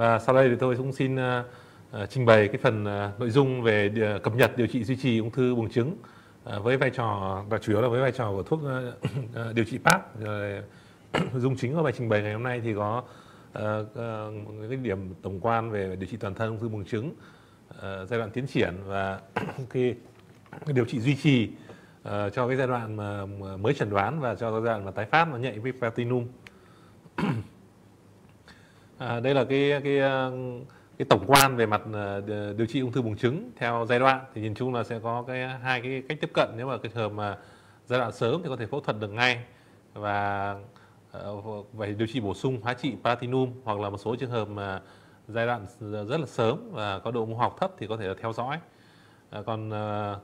Và sau đây thì tôi cũng xin uh, trình bày cái phần uh, nội dung về cập nhật điều trị duy trì ung thư buồng trứng uh, với vai trò và chủ yếu là với vai trò của thuốc uh, điều trị PAP. dung chính của bài trình bày ngày hôm nay thì có uh, uh, cái điểm tổng quan về điều trị toàn thân ung thư buồng trứng uh, giai đoạn tiến triển và cái điều trị duy trì uh, cho cái giai đoạn mà mới chẩn đoán và cho giai đoạn mà tái phát nó nhạy với platinum à, đây là cái cái ờ, cái tổng quan về mặt ờ, điều trị ung thư buồng trứng theo giai đoạn. Thì nhìn chung là sẽ có cái hai cái cách tiếp cận. Nếu mà cái trường hợp mà giai đoạn sớm thì có thể phẫu thuật được ngay và ờ, phải điều trị bổ sung hóa trị platinum hoặc là một số trường hợp mà giai đoạn rất là sớm và có độ mô học thấp thì có thể là theo dõi. À, còn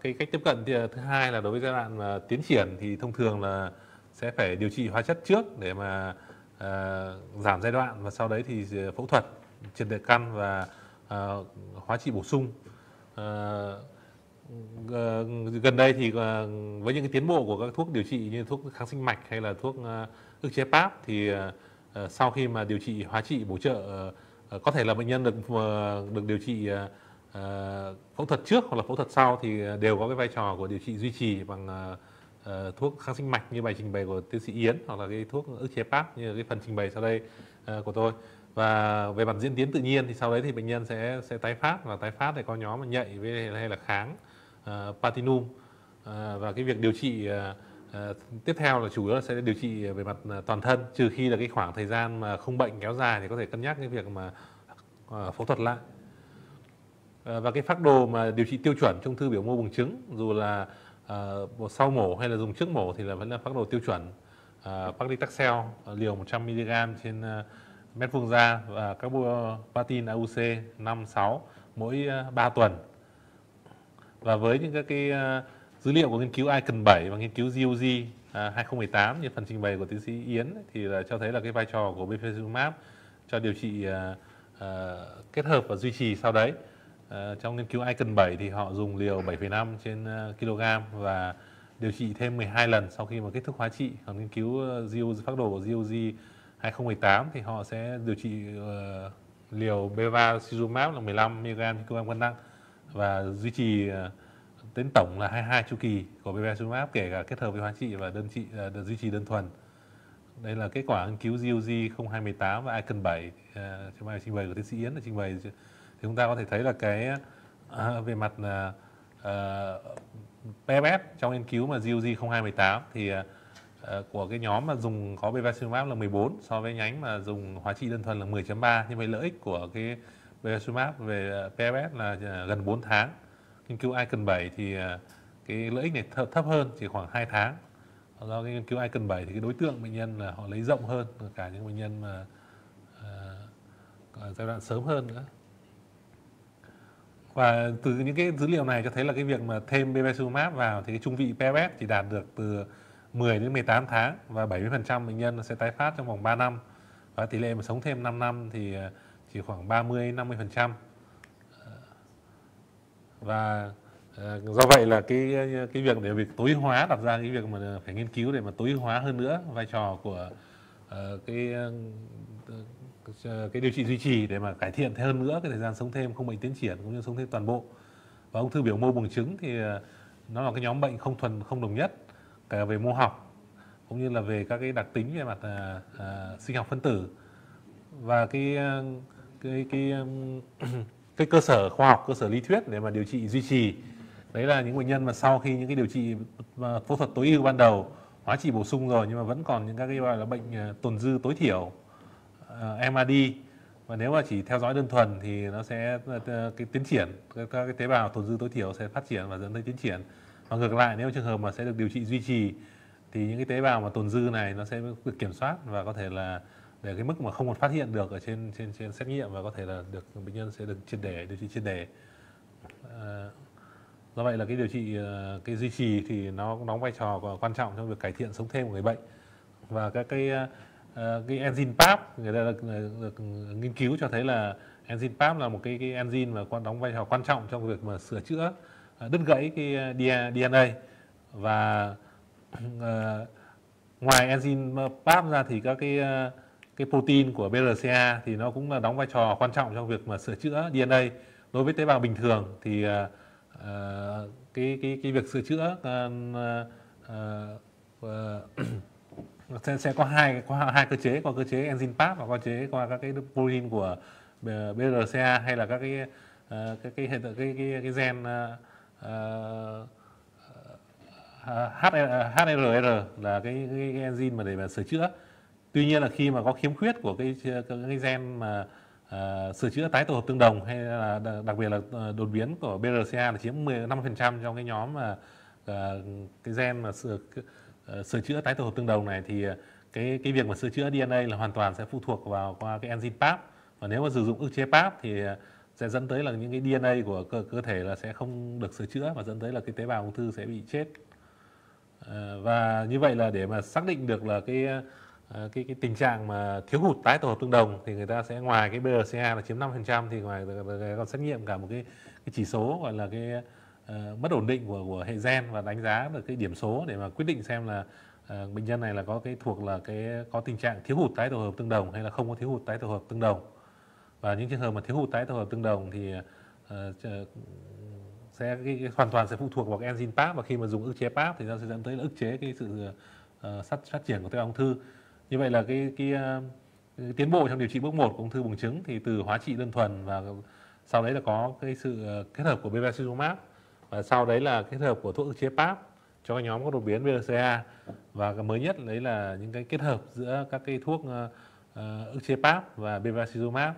cái cách tiếp cận thứ hai là đối với giai đoạn mà tiến triển thì thông thường là sẽ phải điều trị hóa chất trước để mà uh, giảm giai đoạn và sau đấy thì ờ, phẫu thuật triệt để căn và uh, hóa trị bổ sung. Uh, gần đây thì với những cái tiến bộ của các thuốc điều trị như thuốc kháng sinh mạch hay là thuốc ức chế PAP thì sau khi mà điều trị hóa trị bổ trợ có thể là bệnh nhân được được điều trị phẫu thuật trước hoặc là phẫu thuật sau thì đều có cái vai trò của điều trị duy trì bằng uh, thuốc kháng sinh mạch như bài trình bày của tiến sĩ Yến hoặc là cái thuốc ức chế PAP như cái phần trình bày sau đây uh, của tôi. Và về mặt diễn tiến tự nhiên thì sau đấy thì bệnh nhân sẽ sẽ tái phát và tái phát thì có nhóm nhạy với hay là kháng uh, platinum. Uh, và cái việc điều trị uh, uh, tiếp theo là chủ yếu là sẽ điều trị về mặt toàn thân trừ khi là cái khoảng thời gian mà không bệnh kéo dài thì có thể cân nhắc cái việc mà uh, phẫu thuật lại. Uh, và cái phác đồ mà điều trị tiêu chuẩn trong thư biểu mô buồng trứng dù là uh, sau mổ hay là dùng trước mổ thì là vẫn là phác đồ tiêu chuẩn. Ờ, uh, paclitaxel ờ, liều 100 mg trên uh, mét vuông da và các carboplatin AUC 5 6 mỗi uh, 3 tuần. Và với những các cái uh, dữ liệu của nghiên cứu ICON 7 và nghiên cứu GOG uh, 2018 như phần trình bày của tiến sĩ Yến thì là cho thấy là cái vai trò của bevacizumab cho điều trị uh, uh, kết hợp và duy trì sau đấy. Uh, Ờ, trong nghiên cứu Icon 7 thì họ dùng liều 7,5 trên ờ, kg và điều trị thêm 12 lần sau khi mà kết thúc hóa trị. Còn nghiên cứu ờ, GOG, phác đồ của GOG 2018 thì họ sẽ điều trị uh, liều bevacizumab là 15 mg trên kg cân nặng và duy trì uh, đến tổng là 22 chu kỳ của bevacizumab kể cả kết hợp với hóa trị và đơn trị uh, duy trì đơn thuần. Đây là kết quả nghiên cứu GOG 0218 và Icon 7 uh, trong bài trình bày của tiến sĩ Yến là trình bày thì chúng ta có thể thấy là cái à, về mặt à, à uh, PFS trong nghiên cứu mà GOG 0218 thì uh, của cái nhóm mà dùng có bevacizumab là 14 so với nhánh mà dùng hóa trị đơn thuần là 10.3 nhưng vậy lợi ích của cái bevacizumab về PFS là gần 4 tháng. Nghiên cứu Icon 7 thì cái lợi ích này thấp, thấp hơn chỉ khoảng 2 tháng. Do cái nghiên cứu Icon 7 thì cái đối tượng bệnh nhân là họ lấy rộng hơn cả những bệnh nhân mà uh, giai đoạn sớm hơn nữa và từ những cái dữ liệu này cho thấy là cái việc mà thêm bevacizumab vào thì cái trung vị PFS chỉ đạt được từ 10 đến 18 tháng và 70% bệnh nhân sẽ tái phát trong vòng 3 năm. Và tỷ lệ mà sống thêm 5 năm thì ờ, chỉ khoảng 30 50% ờ, và ờ, do vậy là cái cái việc để việc tối hóa đặt ra cái việc mà phải nghiên cứu để mà tối hóa hơn nữa vai trò của uh, cái Ờ, cái điều trị duy trì để mà cải thiện thêm hơn nữa cái thời gian sống thêm không bệnh tiến triển cũng như sống thêm toàn bộ. Và ung thư biểu mô buồng trứng thì ờ, nó là cái nhóm bệnh không thuần không đồng nhất cả về mô học cũng như là về các cái đặc tính về mặt à, à, sinh học phân tử. Và cái cái cái cái cơ sở khoa học cơ sở lý thuyết để mà điều trị duy trì. Đấy là những bệnh nhân mà sau khi những cái điều trị phẫu thuật tối ưu ban đầu hóa trị bổ sung rồi nhưng mà vẫn còn những các cái gọi là bệnh tồn dư tối thiểu. Ờ, uh, MAD và nếu mà chỉ theo dõi đơn thuần thì nó sẽ ờ, cái tiến triển các cái tế bào tồn dư tối thiểu sẽ phát triển và dẫn tới tiến triển. Và ngược lại nếu trường hợp mà sẽ được điều trị duy trì thì những cái tế bào mà tồn dư này nó sẽ được kiểm soát và có thể là để cái mức mà không còn phát hiện được ở trên trên trên xét nghiệm và có thể là được bệnh nhân sẽ được triệt để điều trị triệt để. À, do vậy là cái điều trị cái duy trì thì nó đóng vai trò quan trọng trong việc cải thiện sống thêm của người bệnh. Và các cái Ờ, cái enzyme PAP người ta được, được nghiên cứu cho thấy là enzyme PAP là một cái, cái enzyme mà quan đóng vai trò quan trọng trong việc mà sửa chữa ờ, đứt gãy cái ờ, DNA và uh, ngoài enzyme PAP ra thì các cái cái protein của BRCA thì nó cũng là đóng vai trò quan trọng trong việc mà sửa chữa DNA đối với tế bào bình thường thì uh, cái cái cái việc sửa chữa uh, uh, sẽ sẽ có hai có hai cơ chế có cơ chế enzyme PAP và cơ chế qua các cái protein của BRCA hay là các cái uh, cái cái hệ cái cái cái, cái gen ờ, ờ, uh, HRR là cái, cái, cái enzyme mà để mà sửa chữa. Tuy nhiên là khi mà có khiếm khuyết của cái cái gen mà uh, sửa chữa tái tổ hợp tương đồng hay là đặc biệt là đột biến của BRCA là chiếm 15% trong cái nhóm mà uh, cái gen mà sửa Ờ, sửa chữa tái tổ hợp tương đồng này thì ờ, cái cái việc mà sửa chữa DNA là hoàn toàn sẽ phụ thuộc vào qua cái enzyme PAP. Và nếu mà sử dụng ức chế PAP thì ờ, sẽ dẫn tới là những cái DNA của cơ, cơ thể là sẽ không được sửa chữa và dẫn tới là cái tế bào ung thư sẽ bị chết. Và như vậy là để mà xác định được là cái cái cái tình trạng mà thiếu hụt tái tổ hợp tương đồng thì người ta sẽ ngoài cái BRCA là chiếm 5% thì ngoài còn xét nghiệm cả một cái cái chỉ số gọi là cái uh, mất ổn định của của hệ gen và đánh giá được cái điểm số để mà quyết định xem là uh, bệnh nhân này là có cái thuộc là cái có tình trạng thiếu hụt tái tổ hợp tương đồng hay là không có thiếu hụt tái tổ hợp tương đồng. Và những trường hợp mà thiếu hụt tái tổ hợp tương đồng thì uh, sẽ cái, cái hoàn toàn sẽ phụ thuộc vào cái enzyme PAP và khi mà dùng ức chế PAP thì nó sẽ dẫn tới là ức chế cái sự uh, phát phát triển của tế bào ung thư. Như vậy là cái, cái, cái, cái tiến bộ trong điều trị bước 1 của ung thư buồng trứng thì từ hóa trị đơn thuần và sau đấy là có cái sự kết hợp của bevacizumab và sau đấy là kết hợp của thuốc ức chế PAP cho nhóm có đột biến BRCA và cái mới nhất đấy là những cái kết hợp giữa các cái thuốc ờ, ờ, ức chế PAP và bevacizumab.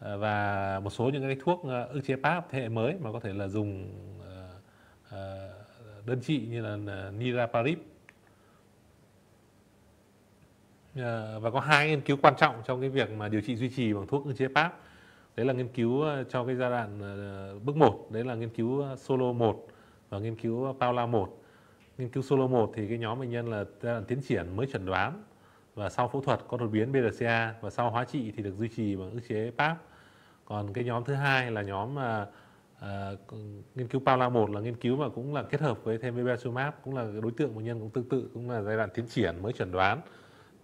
Ờ, và một số những cái thuốc ức chế PAP thế hệ mới mà có thể là dùng đơn trị như là niraparib. Và có hai nghiên cứu quan trọng trong cái việc mà điều trị duy trì bằng thuốc ức chế PAP đấy là nghiên cứu ờ, cho cái giai đoạn ờ, bước 1 đấy là nghiên cứu ờ, solo 1 và nghiên cứu Paula 1 nghiên cứu solo 1 thì cái nhóm bệnh nhân là giai đoạn tiến triển mới chẩn đoán và sau phẫu thuật có đột biến BRCA và sau hóa trị thì được duy trì bằng ức chế PAP còn cái nhóm thứ hai là nhóm mà à, nghiên cứu Paula 1 là nghiên cứu mà cũng là kết hợp với thêm bevacizumab cũng là đối tượng bệnh nhân cũng tương tự cũng là giai đoạn tiến triển mới chẩn đoán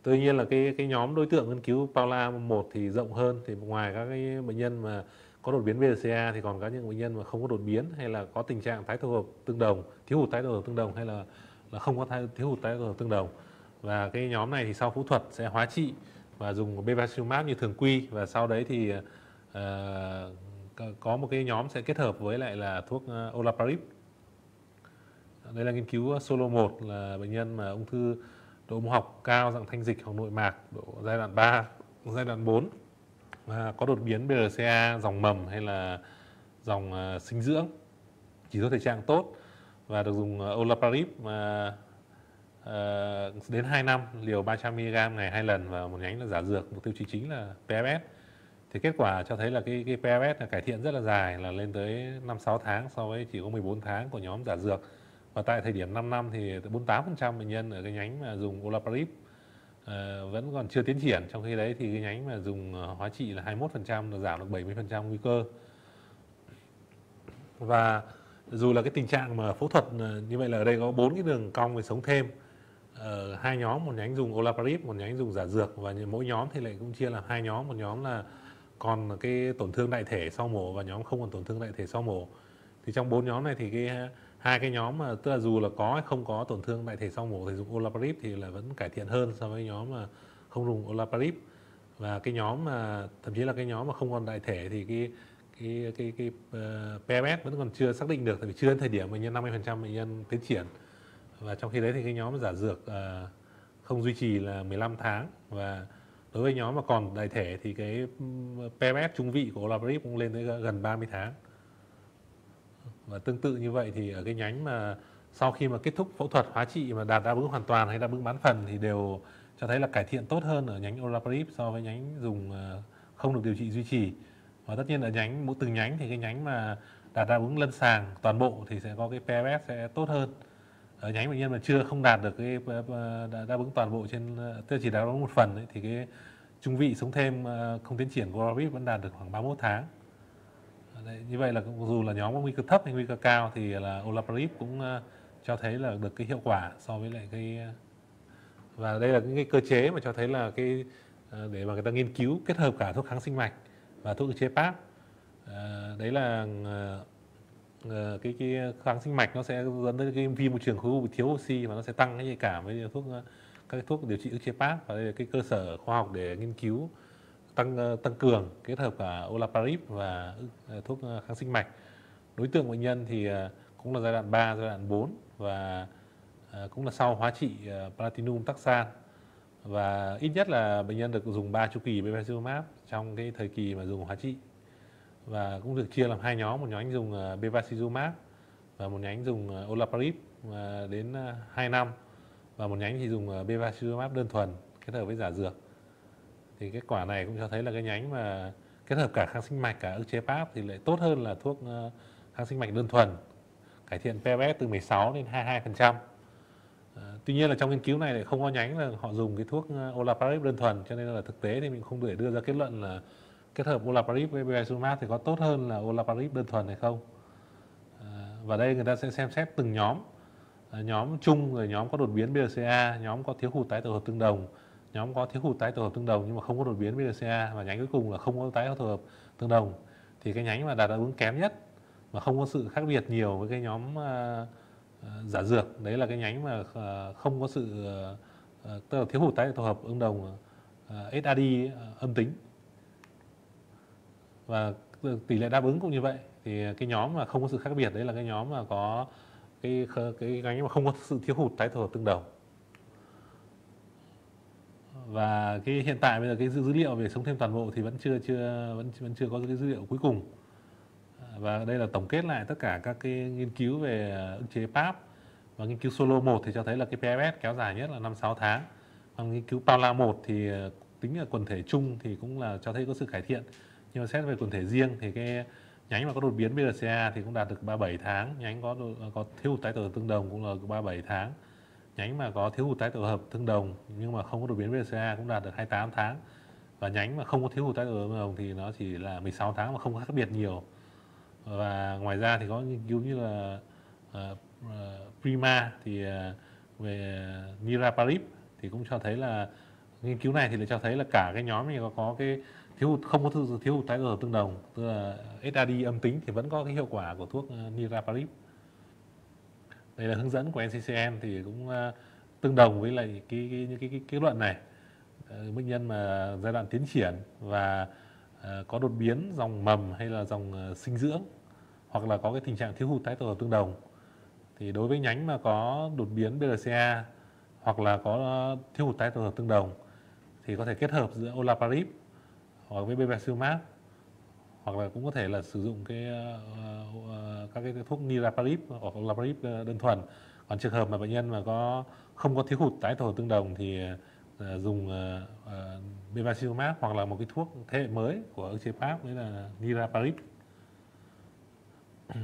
tuy nhiên là cái cái nhóm đối tượng nghiên cứu Paula 1 thì rộng hơn thì ngoài các cái bệnh nhân mà có đột biến BRCA thì còn có những bệnh nhân mà không có đột biến hay là có tình trạng tái tổ hợp tương đồng thiếu hụt tái tổ hợp tương đồng hay là là không có thai, thiếu hụt tái tổ hợp tương đồng. Và cái nhóm này thì sau phẫu thuật sẽ hóa trị và dùng bevacizumab như thường quy. Và sau đấy thì uh, có một cái nhóm sẽ kết hợp với lại là thuốc uh, olaparib. Đây là nghiên cứu solo 1 là bệnh nhân mà ung thư độ mô học cao dạng thanh dịch hoặc nội mạc độ giai đoạn 3 giai đoạn 4 à, có đột biến BRCA dòng mầm hay là dòng à, sinh dưỡng. Chỉ số thể trạng tốt và được dùng à, olaparib à, à, đến 2 năm liều 300 mg ngày hai lần và một nhánh là giả dược. Mục tiêu chí chính là PFS thì kết quả cho thấy là cái cái PFS là cải thiện rất là dài là lên tới 5 6 tháng so với chỉ có 14 tháng của nhóm giả dược và tại thời điểm 5 năm thì 48% bệnh nhân ở cái nhánh mà dùng olaparib uh, vẫn còn chưa tiến triển. Trong khi đấy thì cái nhánh mà dùng ờ, hóa trị là 21% là giảm được 70% nguy cơ. Và dù là cái tình trạng mà phẫu thuật ờ, như vậy là ở đây có bốn cái đường cong về sống thêm. Ở hai nhóm một nhánh dùng olaparib một nhánh dùng giả dược. Và mỗi nhóm thì lại cũng chia làm hai nhóm. Một nhóm là còn cái tổn thương đại thể sau mổ và nhóm không còn tổn thương đại thể sau mổ. Thì trong bốn nhóm này thì cái hai cái nhóm mà tức là dù là có hay không có tổn thương đại thể sau mổ thì dùng olaparib thì là vẫn cải thiện hơn so với nhóm mà không dùng olaparib. Và cái nhóm mà thậm chí là cái nhóm mà không còn đại thể thì cái cái cái cái ờ, uh, PMS vẫn còn chưa xác định được tại vì chưa đến thời điểm bệnh nhân 50% bệnh nhân tiến triển. Và trong khi đấy thì cái nhóm giả dược uh, không duy trì là 15 tháng. Và đối với nhóm mà còn đại thể thì cái ừ, PMS trung vị của olaparib cũng lên tới gần 30 tháng và tương tự như vậy thì ở cái nhánh mà sau khi mà kết thúc phẫu thuật hóa trị mà đạt đáp ứng hoàn toàn hay đáp ứng bán phần thì đều cho thấy là cải thiện tốt hơn ở nhánh olaparib so với nhánh dùng ờ, không được điều trị duy trì. Và tất nhiên ở nhánh mỗi từng nhánh thì cái nhánh mà đạt đáp ứng lân sàng toàn bộ thì sẽ có cái PFS sẽ tốt hơn. Ở nhánh bệnh nhân mà chưa không đạt được cái ờ, ờ, đáp ứng toàn bộ trên tức chỉ đáp ứng một phần ấy, thì cái trung vị sống thêm không tiến triển của olaparib vẫn đạt được khoảng 31 tháng. Đấy, như vậy là dù là nhóm có nguy cơ thấp hay nguy cơ cao thì là olaparib cũng ờ, cho thấy là được cái hiệu quả so với lại cái ờ, và đây là những cái cơ chế mà cho thấy là cái ờ, để mà người ta nghiên cứu kết hợp cả thuốc kháng sinh mạch và thuốc ức chế PAP. Đấy là cái cái kháng sinh mạch nó sẽ dẫn tới cái viêm môi trường khối u thiếu oxy và nó sẽ tăng cái nhạy cảm với thuốc các thuốc điều trị ức chế PAP. Và đây là cái cơ sở khoa học để nghiên cứu tăng ờ, tăng cường kết hợp cả olaparib và ờ, thuốc ờ, kháng sinh mạch. Đối tượng bệnh nhân thì cũng là giai đoạn 3, giai đoạn 4 và cũng là sau hóa trị platinum taxan. Và ít nhất là bệnh nhân được dùng 3 chu kỳ bevacizumab trong cái thời kỳ mà dùng hóa trị. Và cũng được chia làm hai nhóm một nhánh dùng bevacizumab và một nhánh dùng olaparib đến 2 năm. Và một nhánh thì dùng bevacizumab đơn thuần kết hợp với giả dược thì kết quả này cũng cho thấy là cái nhánh mà kết hợp cả kháng sinh mạch cả ức chế PAP thì lại tốt hơn là thuốc ờ, kháng sinh mạch đơn thuần cải thiện PFS từ 16 đến 22%. Ờ, tuy nhiên là trong nghiên cứu này lại không có nhánh là họ dùng cái thuốc ờ, olaparib đơn thuần cho nên là thực tế thì mình không thể đưa ra kết luận là kết hợp olaparib với bevacizumab thì có tốt hơn là olaparib đơn thuần hay không. Và đây người ta sẽ xem xét từng nhóm nhóm chung rồi nhóm có đột biến BRCA, nhóm có thiếu hụt tái tổ hợp tương đồng, nhóm có thiếu hụt tái tổ hợp tương đồng nhưng mà không có đột biến BRCA và nhánh cuối cùng là không có tái tổ hợp tương đồng. Thì cái nhánh mà đạt đáp ứng kém nhất mà không có sự khác biệt nhiều với cái nhóm uh, uh, giả dược đấy là cái nhánh mà uh, không có sự uh, tức là thiếu hụt tái tổ hợp tương đồng uh, SAD âm tính. Và tỷ lệ đáp ứng cũng như vậy. Thì cái nhóm mà không có sự khác biệt đấy là cái nhóm mà có cái cái nhánh mà không có sự thiếu hụt tái tổ hợp tương đồng và cái hiện tại bây giờ cái dữ liệu về sống thêm toàn bộ thì vẫn chưa chưa vẫn vẫn chưa có cái dữ liệu cuối cùng và đây là tổng kết lại tất cả các cái nghiên cứu về ức chế PAP và nghiên cứu solo 1 thì cho thấy là cái PFS kéo dài nhất là 5 6 tháng. Còn nghiên cứu Paula 1 thì ờ, tính là quần thể chung thì cũng là cho thấy có sự cải thiện. Nhưng mà xét về quần thể riêng thì cái nhánh mà có đột biến BRCA thì cũng đạt được 37 tháng, nhánh có có thiếu tái tổ tương đồng cũng là 37 tháng. Nhánh mà có thiếu hụt tái tổ hợp tương đồng nhưng mà không có đột biến BRCA cũng đạt được 28 tháng. Và nhánh mà không có thiếu hụt tái tổ hợp tương đồng thì nó chỉ là 16 tháng mà không có khác biệt nhiều. Và ngoài ra thì có nghiên cứu như là uh, Prima thì uh, về Niraparib thì cũng cho thấy là nghiên cứu này thì lại cho thấy là cả cái nhóm này có, có cái thiếu hụt không có thiếu hụt tái tổ hợp tương đồng. Tức là SAD âm tính thì vẫn có cái hiệu quả của thuốc Niraparib đây là hướng dẫn của NCCN thì cũng uh, tương đồng với lại cái cái cái, cái, cái kết luận này. Uh, bệnh nhân mà giai đoạn tiến triển và uh, có đột biến dòng mầm hay là dòng uh, sinh dưỡng hoặc là có cái tình trạng thiếu hụt tái tổ hợp tương đồng thì đối với nhánh mà có đột biến BRCA hoặc là có thiếu hụt tái tổ hợp tương đồng thì có thể kết hợp giữa olaparib hoặc với bevacizumab hoặc là cũng có thể là sử dụng cái uh, các cái thuốc niraparib hoặc olaparib đơn thuần. Còn trường hợp mà bệnh nhân mà có không có thiếu hụt tái tổ hợp tương đồng thì uh, dùng uh, uh, bevacizumab hoặc là một cái thuốc thế hệ mới của ức chế pháp đấy là niraparib.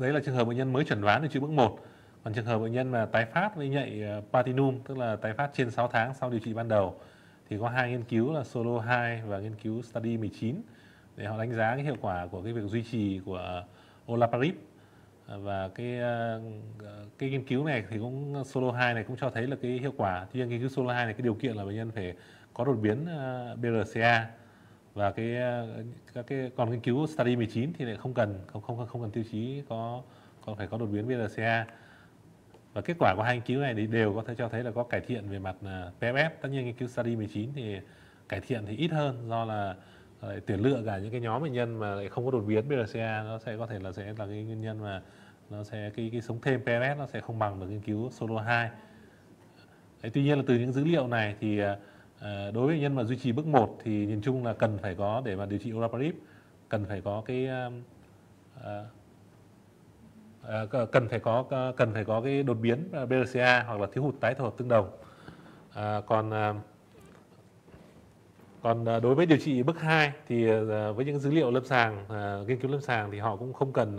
Đấy là trường hợp bệnh nhân mới chuẩn đoán được chữ bước 1 còn trường hợp bệnh nhân mà tái phát với nhạy platinum tức là tái phát trên 6 tháng sau điều trị ban đầu thì có hai nghiên cứu là solo 2 và nghiên cứu study 19 để họ đánh giá cái hiệu quả của cái việc duy trì của olaparib. Và cái ờ, cái nghiên cứu này thì cũng solo 2 này cũng cho thấy là cái hiệu quả. Tuy nhiên nghiên cứu solo 2 này, cái điều kiện là bệnh nhân phải có đột biến ờ, BRCA và cái ờ, các cái, còn nghiên cứu study 19 thì lại không cần, không không không cần tiêu chí có còn phải có đột biến BRCA và kết quả của hai nghiên cứu này thì đều có thể cho thấy là có cải thiện về mặt PFS tất nhiên nghiên cứu study 19 thì cải thiện thì ít hơn do là lại tuyển lựa cả những cái nhóm bệnh nhân mà lại không có đột biến BRCA nó sẽ có thể là sẽ là cái nguyên nhân mà nó sẽ cái cái sống thêm PFS nó sẽ không bằng được nghiên cứu solo 2 Đấy, tuy nhiên là từ những dữ liệu này thì Ờ, đối với bệnh nhân mà duy trì bước 1 thì nhìn chung là cần phải có để mà điều trị olaparib cần phải có cái uh, uh, cần phải có cần phải có cái đột biến BRCA hoặc là thiếu hụt tái tổ hợp tương đồng. À, còn uh, còn à, đối với điều trị bước 2 thì à, à, với những dữ liệu lâm sàng nghiên cứu lâm sàng thì họ cũng không cần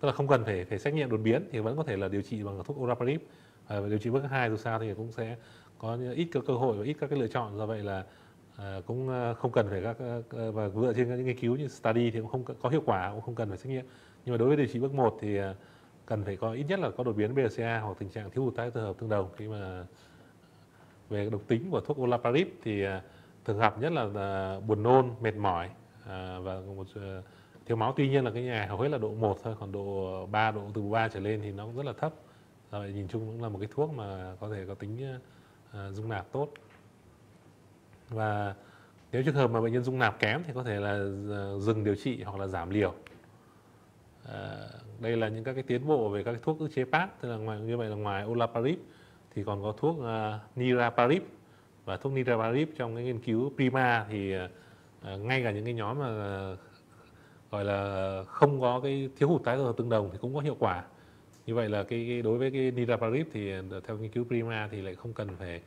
tức là không cần phải phải xét nghiệm đột biến thì vẫn có thể là điều trị bằng thuốc olaparib à, điều trị bước hai dù sao thì cũng sẽ có ít các cơ hội và ít các cái lựa chọn. Do vậy là à, cũng không cần phải các và dựa trên những nghiên cứu như study thì cũng không có hiệu quả cũng không cần phải xét nghiệm. Nhưng mà đối với điều trị bước 1 thì cần phải có ít nhất là có đột biến BRCA hoặc tình trạng thiếu hụt tái tổ hợp tương đồng khi mà về độc tính của thuốc olaparib thì à, thường gặp nhất là à, buồn nôn, mệt mỏi à, và một thiếu máu. Tuy nhiên là cái nhà hầu hết là độ 1 thôi, còn độ 3 độ từ 3 trở lên thì nó cũng rất là thấp. Rồi nhìn chung cũng là một cái thuốc mà có thể có tính dung nạp tốt. Và nếu trường hợp mà bệnh nhân dung nạp kém thì có thể là dừng điều trị hoặc là giảm liều. Đây là những các cái tiến bộ về các cái thuốc ức chế PAP, tức là ngoài, như vậy là ngoài olaparib thì còn có thuốc uh, niraparib. Và thuốc niraparib trong cái nghiên cứu prima thì uh, ngay cả những cái nhóm mà uh, gọi là không có cái thiếu hụt tái tổ hợp tương đồng thì cũng có hiệu quả. Như vậy là cái, cái đối với cái niraparib thì theo nghiên cứu prima thì lại không cần phải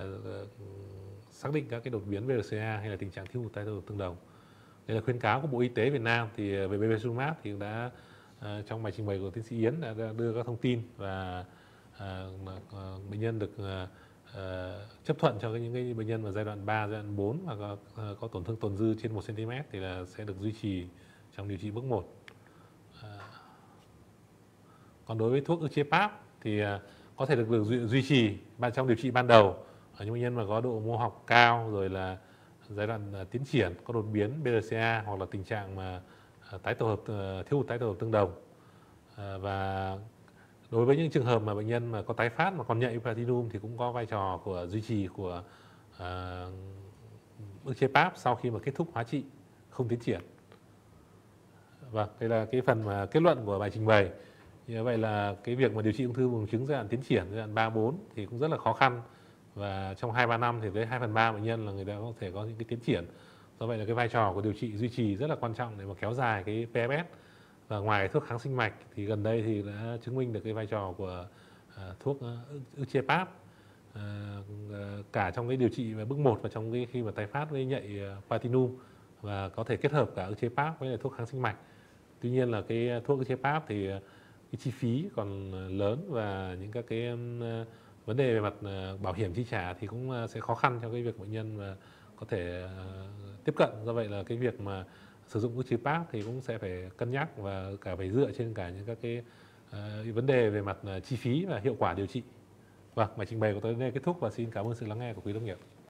uh, xác định các cái đột biến BRCA hay là tình trạng thiếu hụt tái tổ hợp tương đồng. Đây là khuyến cáo của Bộ Y tế Việt Nam thì về bevacizumab thì đã uh, trong bài trình bày của tiến sĩ Yến đã đưa các thông tin và Ờ, mà ờ, bệnh nhân được ờ, chấp thuận cho những cái bệnh nhân mà giai đoạn 3, giai đoạn 4 mà có, có tổn thương tồn dư trên 1 cm thì là sẽ được duy trì trong điều trị bước 1. Còn đối với thuốc ức chế PAP thì có thể được, được duy, duy trì trong điều trị ban đầu. Ở những bệnh nhân mà có độ mô học cao rồi là giai đoạn tiến triển có đột biến BRCA hoặc là tình trạng mà tái tổ hợp thiếu hụt tái tổ hợp tương đồng. Và đối với những trường hợp mà bệnh nhân mà có tái phát mà còn nhạy platinum thì cũng có vai trò của duy trì của ờ, uh, ức chế PAP sau khi mà kết thúc hóa trị không tiến triển Vâng, đây là cái phần mà kết luận của bài trình bày. Như vậy là cái việc mà điều trị ung thư buồng trứng giai đoạn tiến triển giai đoạn 3 4 thì cũng rất là khó khăn và trong 2 3 năm thì với 2 phần 3 bệnh nhân là người ta có thể có những cái tiến triển. Do vậy là cái vai trò của điều trị duy trì rất là quan trọng để mà kéo dài cái PFS. Và ngoài thuốc kháng sinh mạch thì gần đây thì đã chứng minh được cái vai trò của uh, thuốc uh, ức chế PAP. Uh, cả trong cái điều trị về bước 1 và trong cái khi mà tái phát với nhạy uh, platinum và có thể kết hợp cả ức chế PAP với lại thuốc kháng sinh mạch. Tuy nhiên là cái à, thuốc ức chế pap thì cái chi phí còn lớn và những các cái vấn đề về mặt bảo hiểm chi trả thì cũng sẽ khó khăn cho cái việc bệnh nhân mà có thể tiếp cận. Do vậy là cái việc mà sử dụng ức chế PAP thì cũng sẽ phải cân nhắc và cả phải dựa trên cả những các cái uh, vấn đề về mặt ờ, chi phí và hiệu quả điều trị. Vâng, bài trình bày của tôi đến đây kết thúc và xin cảm ơn sự lắng nghe của quý đồng nghiệp.